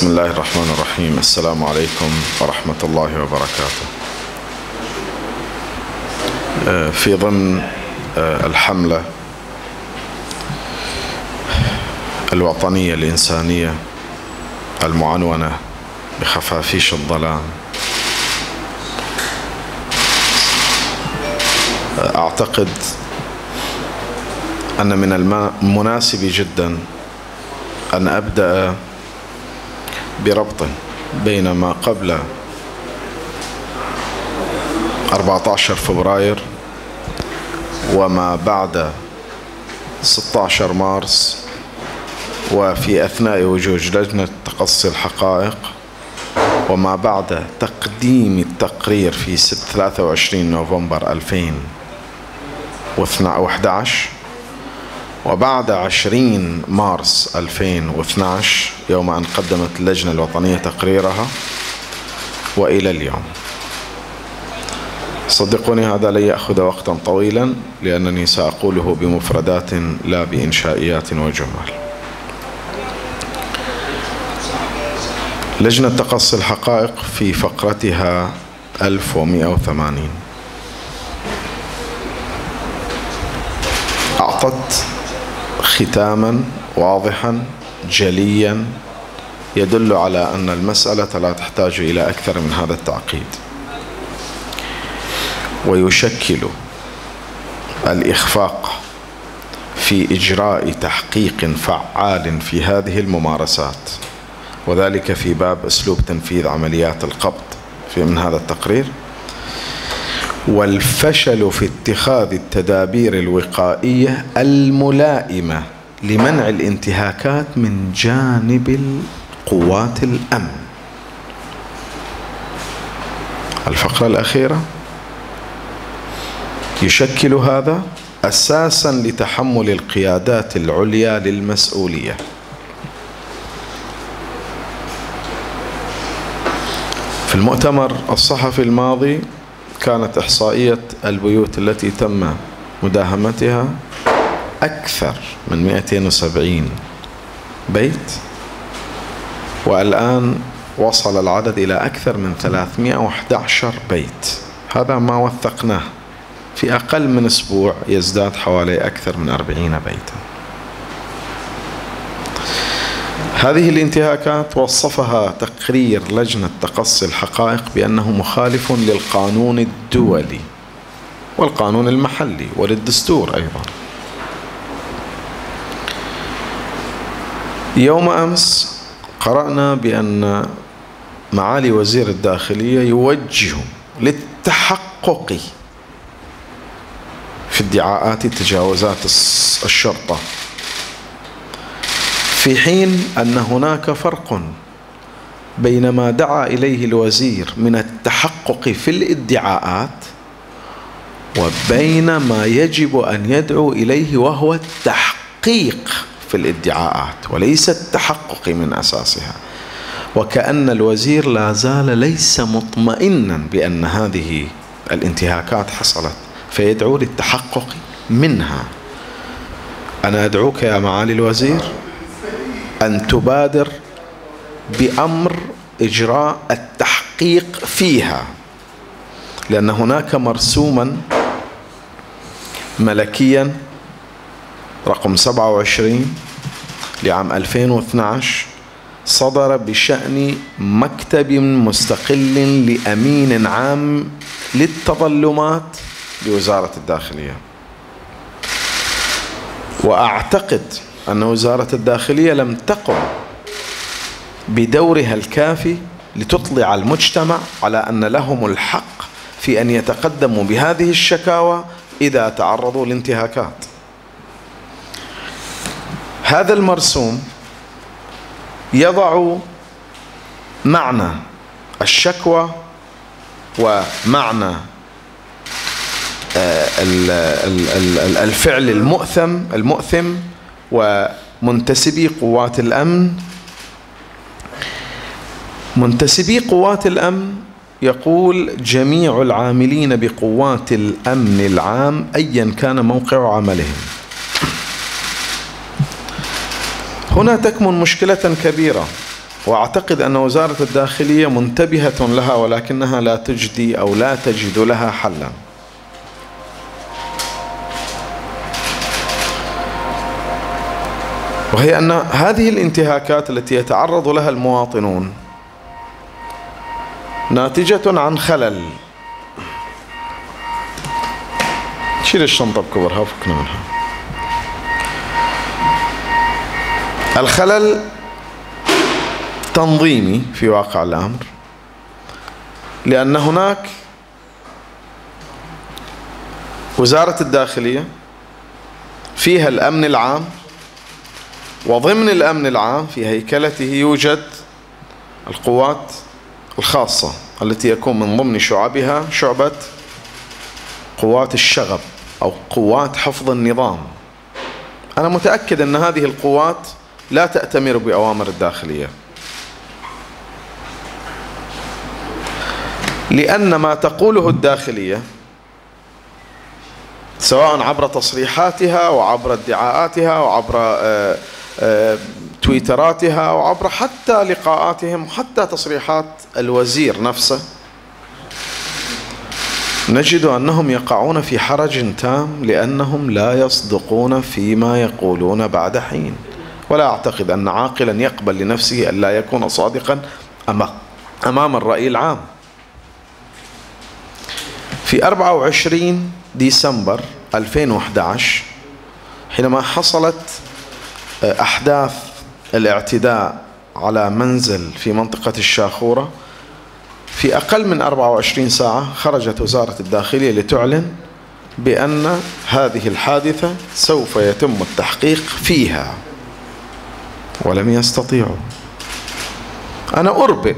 بسم الله الرحمن الرحيم السلام عليكم ورحمة الله وبركاته في ضمن الحملة الوطنية الإنسانية المعنونة بخفافيش الظلام أعتقد أن من المناسب جدا أن أبدأ بربط بين ما قبل 14 فبراير وما بعد 16 مارس وفي أثناء وجود لجنة تقصي الحقائق وما بعد تقديم التقرير في 23 نوفمبر 2011 وبعد 20 مارس 2012 يوم أن قدمت اللجنة الوطنية تقريرها وإلى اليوم. صدقوني هذا لن يأخذ وقتا طويلا لأنني سأقوله بمفردات لا بإنشائيات وجمل لجنة تقصي الحقائق في فقرتها 1180 أعطت ختاما واضحا جليا يدل على أن المسألة لا تحتاج إلى أكثر من هذا التعقيد. ويشكل الإخفاق في إجراء تحقيق فعال في هذه الممارسات وذلك في باب أسلوب تنفيذ عمليات القبض. في من هذا التقرير؟ والفشل في اتخاذ التدابير الوقائية الملائمة لمنع الانتهاكات من جانب قوات الأمن. الفقرة الأخيرة. يشكل هذا أساسا لتحمل القيادات العليا للمسؤولية. في المؤتمر الصحفي الماضي كانت إحصائية البيوت التي تم مداهمتها أكثر من 270 بيت والآن وصل العدد إلى أكثر من 311 بيت. هذا ما وثقناه. في أقل من أسبوع يزداد حوالي أكثر من 40 بيتا. هذه الانتهاكات وصفها تقرير لجنة تقصي الحقائق بأنه مخالف للقانون الدولي والقانون المحلي وللدستور أيضا. يوم أمس قرأنا بأن معالي وزير الداخلية يوجه للتحقق في ادعاءات تجاوزات الشرطة. في حين أن هناك فرق بين ما دعا إليه الوزير من التحقق في الادعاءات وبين ما يجب أن يدعو إليه وهو التحقيق في الادعاءات وليس التحقق من أساسها. وكأن الوزير لا زال ليس مطمئنا بأن هذه الانتهاكات حصلت فيدعو للتحقق منها. أنا أدعوك يا معالي الوزير؟ أن تبادر بأمر إجراء التحقيق فيها. لأن هناك مرسوما ملكيا رقم 27 لعام 2012 صدر بشأن مكتب مستقل لأمين عام للتظلمات بوزارة الداخلية. وأعتقد أن وزارة الداخلية لم تقم بدورها الكافي لتطلع المجتمع على أن لهم الحق في أن يتقدموا بهذه الشكاوى إذا تعرضوا لانتهاكات. هذا المرسوم يضع معنى الشكوى ومعنى الفعل المؤثم المؤثم ومنتسبي قوات الأمن منتسبي قوات الأمن يقول جميع العاملين بقوات الأمن العام ايا كان موقع عملهم هنا تكمن مشكلة كبيرة وأعتقد أن وزارة الداخلية منتبهة لها ولكنها لا تجدي أو لا تجد لها حلا. وهي أن هذه الانتهاكات التي يتعرض لها المواطنون ناتجة عن خلل. شيل الشنطه بكبرها وفكنا منها. الخلل تنظيمي في واقع الأمر لأن هناك وزارة الداخلية فيها الأمن العام وضمن الأمن العام في هيكلته يوجد القوات الخاصة التي يكون من ضمن شعبها شعبة قوات الشغب أو قوات حفظ النظام. أنا متأكد أن هذه القوات لا تأتمر بأوامر الداخلية. لأن ما تقوله الداخلية سواء عبر تصريحاتها وعبر ادعاءاتها وعبر آه، تويتراتها وعبر حتى لقاءاتهم حتى تصريحات الوزير نفسه. نجد أنهم يقعون في حرج تام لأنهم لا يصدقون فيما يقولون بعد حين. ولا أعتقد أن عاقلا يقبل لنفسه أن لا يكون صادقا أمام الرأي العام. في 24 ديسمبر 2011 حينما حصلت أحداث الاعتداء على منزل في منطقة الشاخورة. في أقل من 24 ساعة خرجت وزارة الداخلية لتعلن بأن هذه الحادثة سوف يتم التحقيق فيها. ولم يستطيعوا. أنا أربئ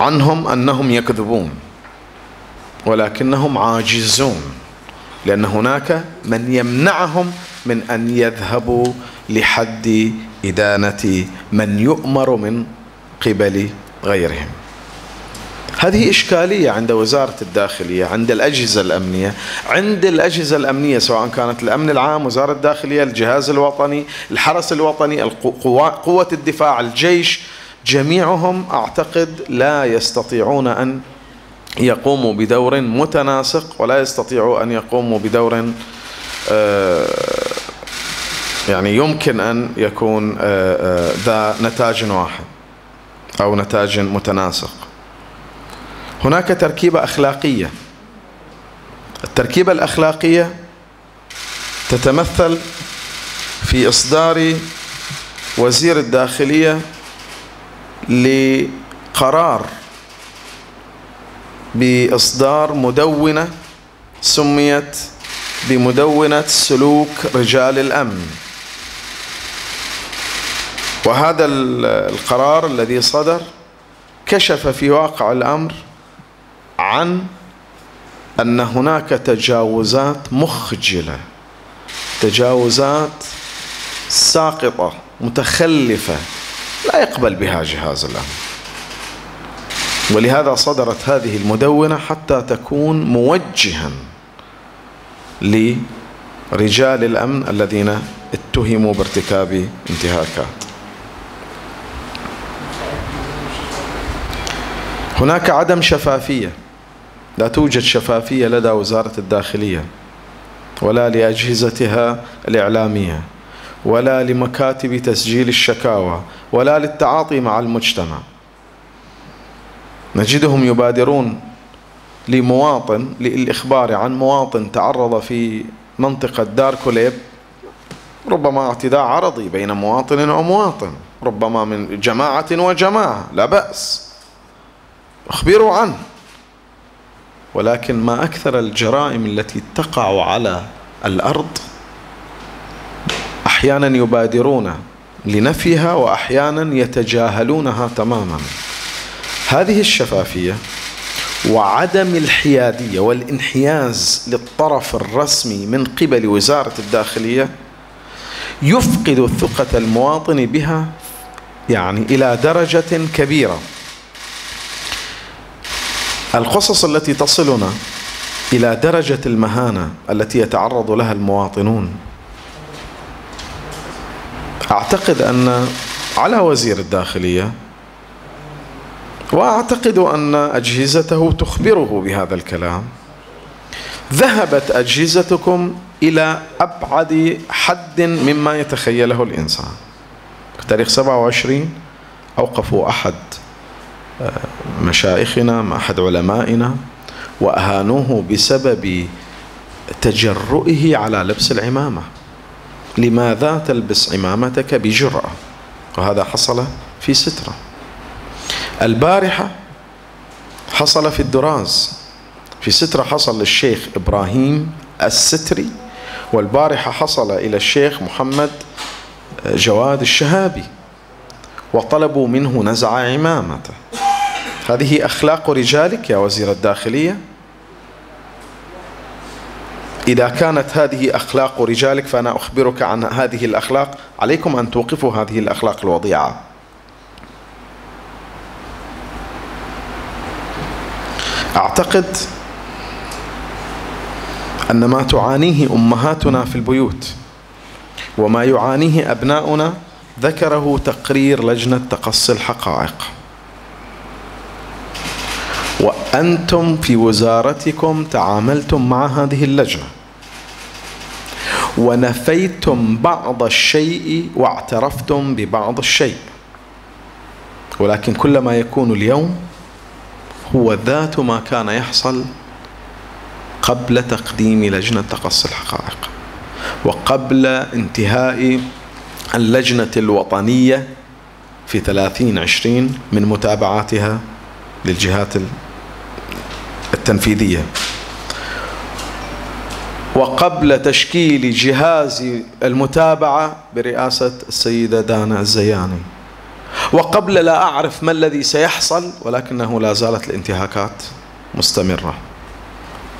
عنهم أنهم يكذبون ولكنهم عاجزون لأن هناك من يمنعهم من أن يذهبوا لحد إدانة من يؤمر من قبل غيرهم. هذه إشكالية عند وزارة الداخلية عند الأجهزة الأمنية. عند الأجهزة الأمنية سواء كانت الأمن العام وزارة الداخلية الجهاز الوطني الحرس الوطني قوة الدفاع الجيش جميعهم أعتقد لا يستطيعون أن يقوموا بدور متناسق ولا يستطيعوا أن يقوموا بدور آه، يعني يمكن أن يكون آه، آه، ذا نتاج واحد أو نتاج متناسق. هناك تركيبة أخلاقية. التركيبة الأخلاقية تتمثل في إصدار وزير الداخلية لقرار بإصدار مدونة سميت بمدونة سلوك رجال الأمن. وهذا القرار الذي صدر كشف في واقع الأمر عن أن هناك تجاوزات مخجلة تجاوزات ساقطة متخلفة لا يقبل بها جهاز الأمن. ولهذا صدرت هذه المدونة حتى تكون موجها لرجال الأمن الذين اتهموا بارتكاب انتهاكات. هناك عدم شفافية. لا توجد شفافية لدى وزارة الداخلية ولا لأجهزتها الإعلامية ولا لمكاتب تسجيل الشكاوى ولا للتعاطي مع المجتمع. نجدهم يبادرون لمواطن للإخبار عن مواطن تعرض في منطقة دار كوليب ربما اعتداء عرضي بين مواطن ومواطن ربما من جماعة وجماعة لا بأس. أخبروا عنه. ولكن ما أكثر الجرائم التي تقع على الأرض أحيانا يبادرون لنفيها وأحيانا يتجاهلونها تماما. هذه الشفافية وعدم الحيادية والانحياز للطرف الرسمي من قبل وزارة الداخلية يفقد ثقة المواطن بها يعني إلى درجة كبيرة. القصص التي تصلنا إلى درجة المهانة التي يتعرض لها المواطنون. أعتقد أن على وزير الداخلية وأعتقد أن أجهزته تخبره بهذا الكلام ذهبت أجهزتكم إلى أبعد حد مما يتخيله الإنسان. في تاريخ 27 أوقفوا أحد. مشايخنا أحد علمائنا وأهانوه بسبب تجرؤه على لبس العمامة. لماذا تلبس عمامتك بجرأة؟ وهذا حصل في سترة. البارحة حصل في الدراز. في سترة حصل للشيخ إبراهيم الستري والبارحة حصل إلى الشيخ محمد جواد الشهابي وطلبوا منه نزع عمامته. هذه أخلاق رجالك يا وزير الداخلية. إذا كانت هذه أخلاق رجالك فأنا أخبرك عن هذه الأخلاق. عليكم أن توقفوا هذه الأخلاق الوضيعة. أعتقد أن ما تعانيه أمهاتنا في البيوت وما يعانيه أبناؤنا ذكره تقرير لجنة تقصي الحقائق. وأنتم في وزارتكم تعاملتم مع هذه اللجنة. ونفيتم بعض الشيء واعترفتم ببعض الشيء. ولكن كل ما يكون اليوم هو ذات ما كان يحصل قبل تقديم لجنة تقصي الحقائق. وقبل انتهاء اللجنة الوطنية في ثلاثين عشرين من متابعاتها للجهات التنفيذية. وقبل تشكيل جهاز المتابعة برئاسة السيدة دانا الزياني. وقبل لا أعرف ما الذي سيحصل ولكنه لا زالت الانتهاكات مستمرة.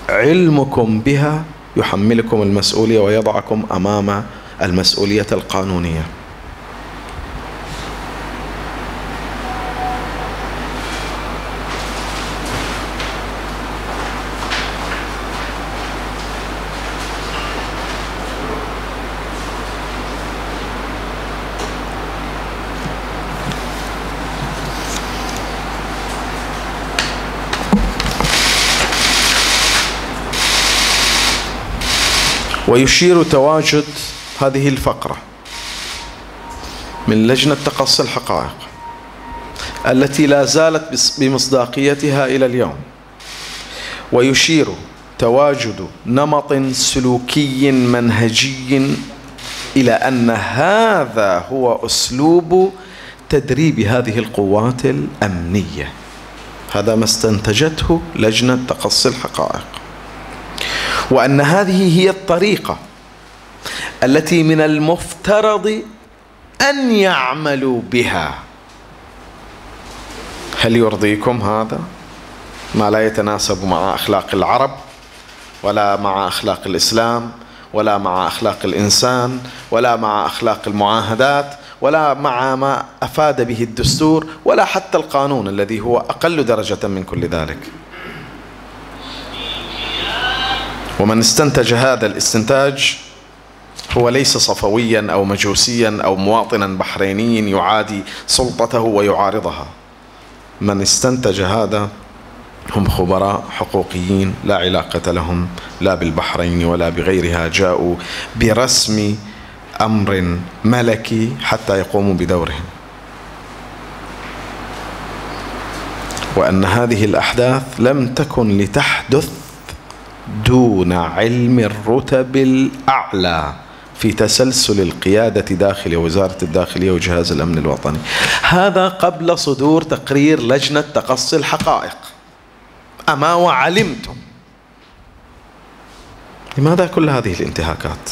علمكم بها يحملكم المسؤولية ويضعكم أمام المسؤولية القانونية. ويشير تواجد هذه الفقرة من لجنة تقصي الحقائق التي لا زالت بمصداقيتها إلى اليوم. ويشير تواجد نمط سلوكي منهجي إلى أن هذا هو أسلوب تدريب هذه القوات الأمنية. هذا ما استنتجته لجنة تقصي الحقائق. وأن هذه هي الطريقة التي من المفترض أن يعملوا بها هل يرضيكم هذا؟ ما لا يتناسب مع أخلاق العرب ولا مع أخلاق الإسلام ولا مع أخلاق الإنسان ولا مع أخلاق المعاهدات ولا مع ما أفاد به الدستور ولا حتى القانون الذي هو أقل درجة من كل ذلك ومن استنتج هذا الاستنتاج هو ليس صفويا أو مجوسيا أو مواطنا بحريني يعادي سلطته ويعارضها. من استنتج هذا هم خبراء حقوقيين لا علاقة لهم لا بالبحرين ولا بغيرها جاءوا برسم أمر ملكي حتى يقوموا بدورهم. وأن هذه الأحداث لم تكن لتحدث دون علم الرتب الأعلى في تسلسل القيادة داخل وزارة الداخلية وجهاز الأمن الوطني. هذا قبل صدور تقرير لجنة تقصي الحقائق. أما وعلمتم. لماذا كل هذه الانتهاكات؟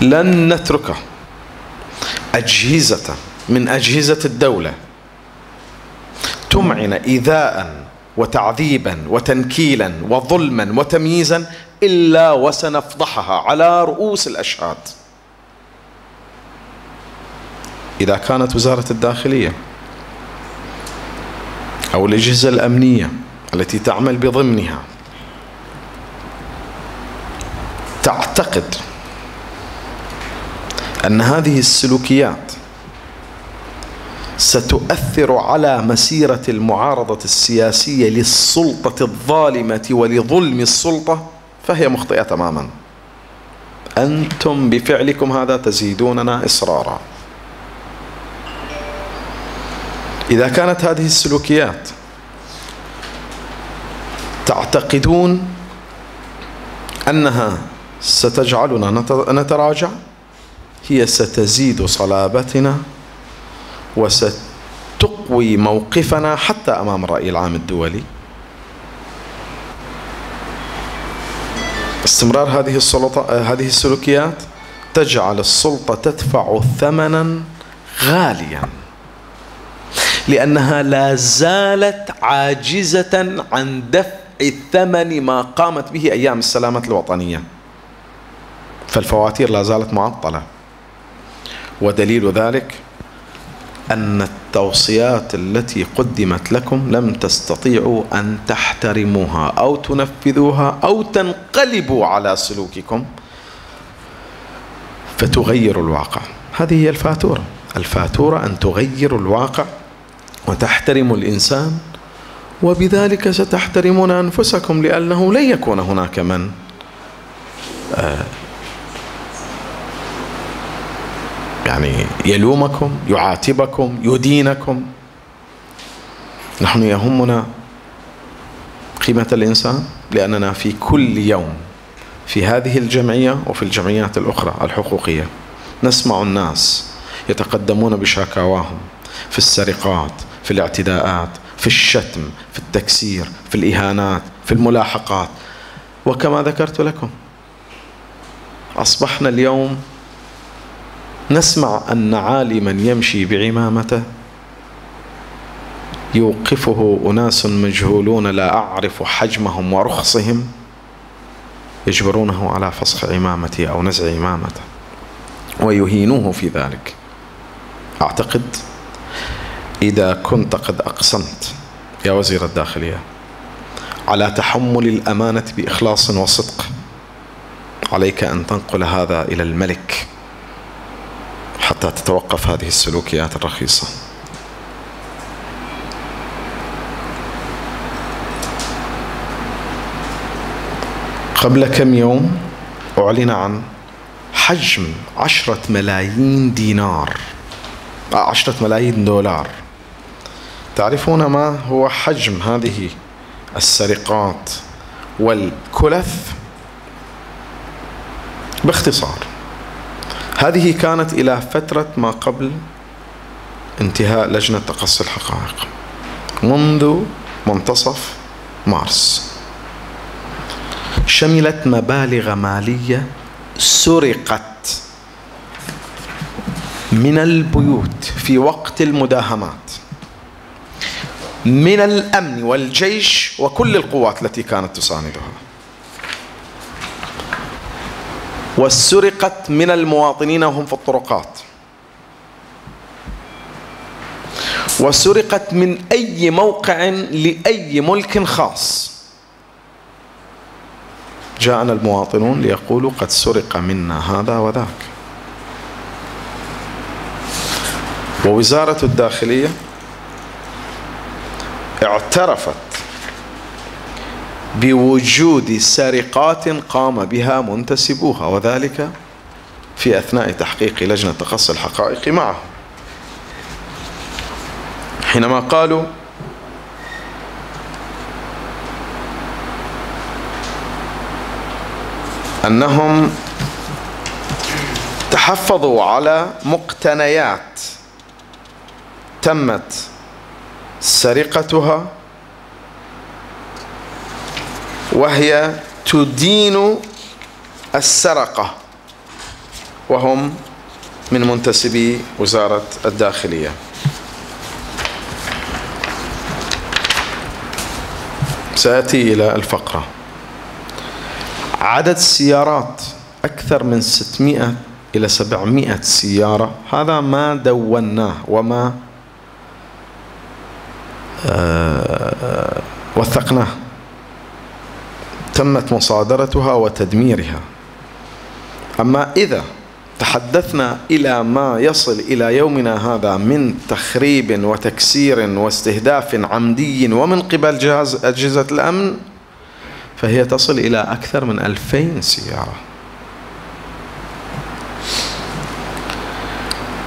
لن نترك أجهزة من أجهزة الدولة تمعن إيذاء وتعذيبا وتنكيلا وظلما وتمييزا إلا وسنفضحها على رؤوس الأشهاد. إذا كانت وزارة الداخلية أو الأجهزة الأمنية التي تعمل بضمنها تعتقد أن هذه السلوكيات ستؤثر على مسيرة المعارضة السياسية للسلطة الظالمة ولظلم السلطة فهي مخطئة تماما. أنتم بفعلكم هذا تزيدوننا إصرارا. إذا كانت هذه السلوكيات تعتقدون أنها ستجعلنا نتراجع هي ستزيد صلابتنا وستقوي موقفنا حتى أمام الراي العام الدولي. استمرار هذه السلطة هذه السلوكيات تجعل السلطة تدفع ثمنا غاليا لأنها لا زالت عاجزة عن دفع ثمن ما قامت به أيام السلامة الوطنية. فالفواتير لا زالت معطلة. ودليل ذلك أن التوصيات التي قدمت لكم لم تستطيعوا أن تحترموها أو تنفذوها أو تنقلبوا على سلوككم فتغيروا الواقع. هذه هي الفاتورة. الفاتورة أن تغيروا الواقع وتحترموا الإنسان وبذلك ستحترمون أنفسكم لأنه لن يكون هناك من آه يعني يلومكم يعاتبكم يدينكم. نحن يهمنا قيمة الإنسان لأننا في كل يوم في هذه الجمعية وفي الجمعيات الأخرى الحقوقية نسمع الناس يتقدمون بشكاواهم في السرقات في الاعتداءات في الشتم في التكسير في الإهانات في الملاحقات. وكما ذكرت لكم أصبحنا اليوم نسمع أن عالما يمشي بعمامته. يوقفه أناس مجهولون لا أعرف حجمهم ورخصهم. يجبرونه على فسخ عمامته أو نزع عمامته. ويهينوه في ذلك. أعتقد إذا كنت قد أقسمت يا وزير الداخلية على تحمل الأمانة بإخلاص وصدق عليك أن تنقل هذا إلى الملك حتى تتوقف هذه السلوكيات الرخيصة. قبل كم يوم أعلن عن حجم عشرة ملايين دينار عشرة ملايين دولار. تعرفون ما هو حجم هذه السرقات والكلف؟ باختصار هذه كانت إلى فترة ما قبل انتهاء لجنة تقصي الحقائق منذ منتصف مارس. شملت مبالغ مالية سرقت من البيوت في وقت المداهمات من الأمن والجيش وكل القوات التي كانت تساندها. وسرقت من المواطنين وهم في الطرقات. وسرقت من أي موقع لأي ملك خاص. جاءنا المواطنون ليقولوا قد سرق منا هذا وذاك. ووزارة الداخلية اعترفت بوجود سرقات قام بها منتسبوها وذلك في أثناء تحقيق لجنة تقصي الحقائق معهم حينما قالوا أنهم تحفظوا على مقتنيات تمت سرقتها وهي تدين السرقة وهم من منتسبي وزارة الداخلية. سآتي إلى الفقرة. عدد السيارات أكثر من 600 إلى 700 سيارة. هذا ما دوناه وما آه، وثقناه. تمت مصادرتها وتدميرها. أما إذا تحدثنا إلى ما يصل إلى يومنا هذا من تخريب وتكسير واستهداف عمدي ومن قبل جهاز أجهزة الأمن فهي تصل إلى أكثر من ألفين سيارة.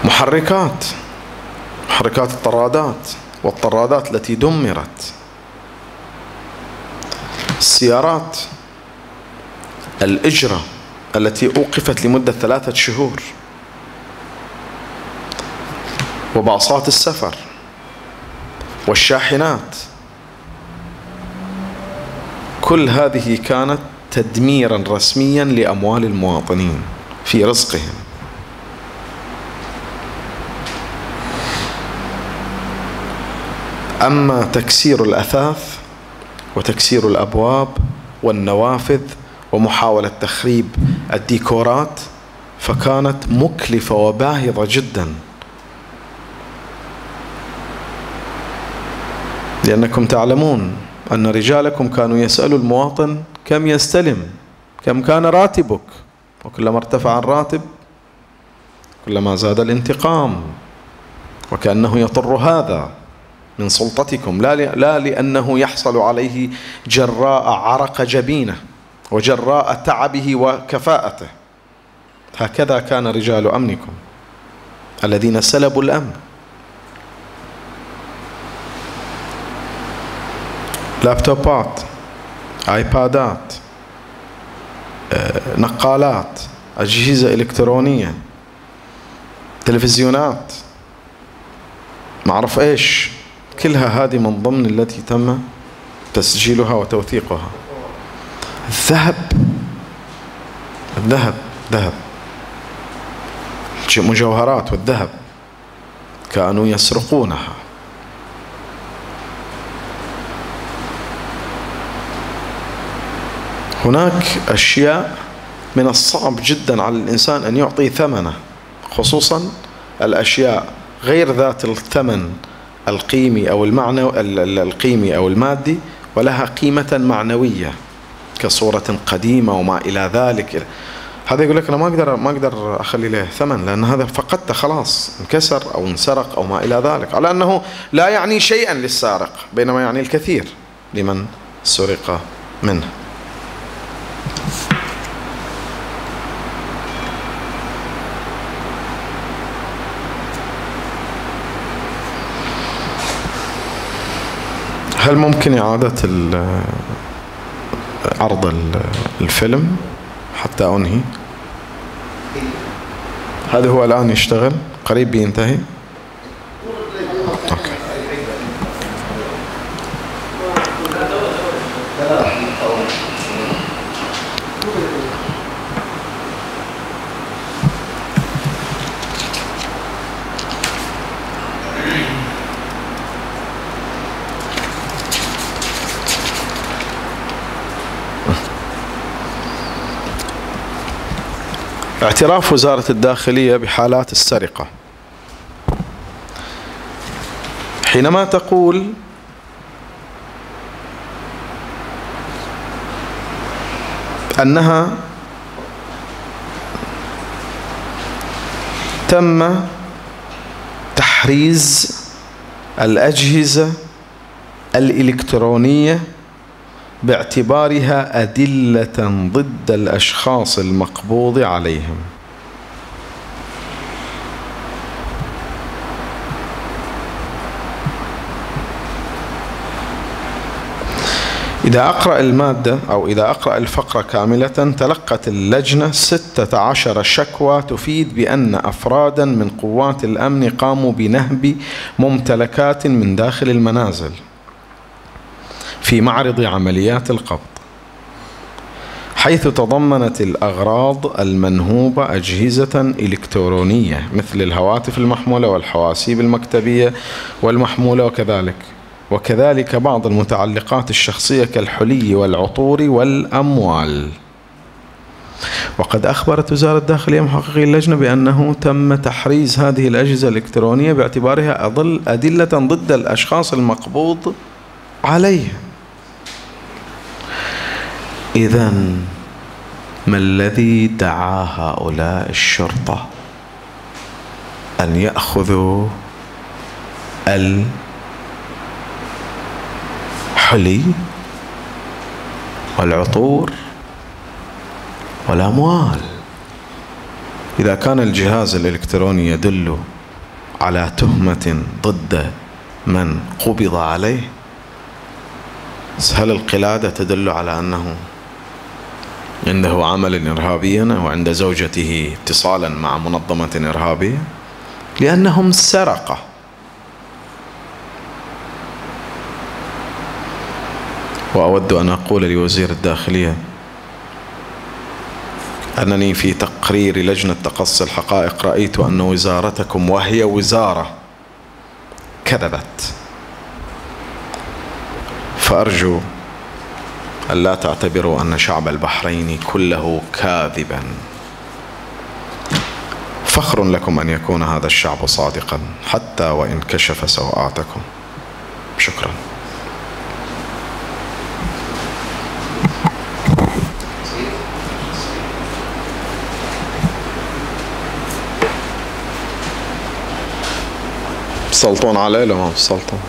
محركات محركات الطرادات والطرادات التي دمرت. السيارات الإجرة التي أوقفت لمدة ثلاثة شهور وباصات السفر والشاحنات كل هذه كانت تدميرا رسميا لأموال المواطنين في رزقهم. أما تكسير الأثاث وتكسير الأبواب والنوافذ ومحاولة تخريب الديكورات فكانت مكلفة وباهظة جدا. لأنكم تعلمون أن رجالكم كانوا يسألوا المواطن كم يستلم كم كان راتبك. وكلما ارتفع الراتب كلما زاد الانتقام. وكأنه يطر هذا. من سلطتكم. لا لا لأنه يحصل عليه جراء عرق جبينة وجراء تعبه وكفاءته. هكذا كان رجال أمنكم الذين سلبوا الأمن. لابتوبات آيبادات آه، نقالات أجهزة إلكترونية تلفزيونات ما اعرف إيش؟ كلها هذه من ضمن التي تم تسجيلها وتوثيقها. الذهب الذهب ذهب. مجوهرات والذهب كانوا يسرقونها. هناك أشياء من الصعب جدا على الإنسان أن يعطي ثمنه خصوصا الأشياء غير ذات الثمن. القيمي أو المعنى القيمي أو المادي ولها قيمة معنوية كصورة قديمة وما إلى ذلك. هذا يقول لك أنا ما أقدر ما أقدر أخلي له ثمن لأن هذا فقدته خلاص انكسر أو انسرق أو ما إلى ذلك. على أنه لا يعني شيئا للسارق بينما يعني الكثير لمن سرق منه. هل ممكن إعادة عرض الفيلم حتى أنهي؟ هذا هو الآن يشتغل. قريب بينتهي. أوكي. اعتراف وزارة الداخلية بحالات السرقة. حينما تقول أنها تم تحريز الأجهزة الإلكترونية باعتبارها أدلة ضد الأشخاص المقبوض عليهم. إذا أقرأ المادة أو إذا أقرأ الفقرة كاملة تلقت اللجنة ستة عشر شكوى تفيد بأن أفرادا من قوات الأمن قاموا بنهب ممتلكات من داخل المنازل. في معرض عمليات القبض حيث تضمنت الأغراض المنهوبة أجهزة إلكترونية مثل الهواتف المحمولة والحواسيب المكتبية والمحمولة وكذلك وكذلك بعض المتعلقات الشخصية كالحلي والعطور والأموال. وقد أخبرت وزارة الداخلية محققي اللجنة بأنه تم تحريز هذه الأجهزة الإلكترونية باعتبارها أضل أدلة ضد الأشخاص المقبوض عليهم إذا ما الذي دعا هؤلاء الشرطة أن يأخذوا الحلي والعطور والأموال؟ إذا كان الجهاز الإلكتروني يدل على تهمة ضد من قبض عليه هل القلادة تدل على أنه عنده عمل إرهابيا أو عند زوجته اتصالا مع منظمة إرهابية لأنهم سرقة. وأود أن أقول لوزير الداخلية أنني في تقرير لجنة تقصي الحقائق رأيت أن وزارتكم وهي وزارة كذبت. فأرجو ألا تعتبروا أن شعب البحرين كله كاذبا. فخر لكم أن يكون هذا الشعب صادقا حتى وإن كشف سوءاتكم. شكرا. سلطون عليه ولا ما سلطون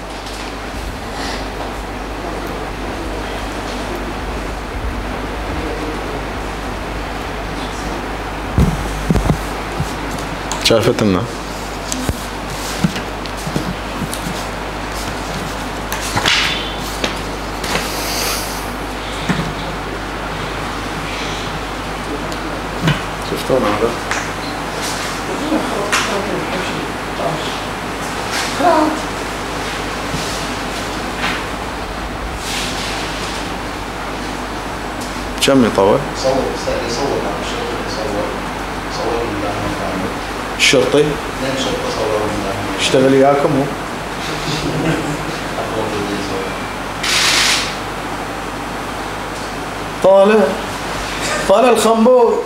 شافت لنا شفتونا. هذا كم يطول؟ صور يصور يصور صور الشرطي اشتغل وياكم هو. طالع. طالع الخنبور.